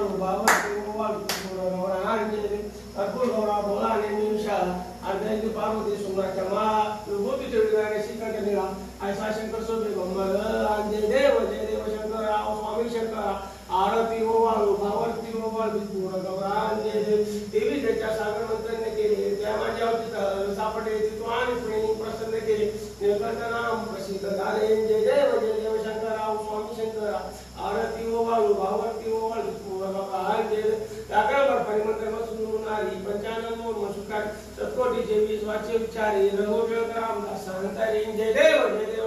orang Obama, tengok orang tengok orang orang aja ni. Takut orang bola ni Indonesia. Ada yang baru di semua cama. Lupa tu jadi orang sih kan jadi lah. Aisyah Shankar Sobi, Mama Anje Dewa, Jaya Dewa Shankar, Omami Shankar, Arati Obama, Obama Arati Obama, di semua orang orang aja. TV baca sahaja menteri ni kiri. Tiada jauh di sahabat itu tuan itu ini perasan ni kiri. Nyalakan nama presiden dari Anje Dewa, Jaya Dewa Shankar, Omami Shankar, Arati Obama, Obama Arati Obama, లేదు అక్కడ మన పని మంత్రమ సున్నూనారి పంచానందం మసుకారి సత్కోటి చెవి స్వచ్ఛ విచారి రఘురామదాస్ అంతరించేదే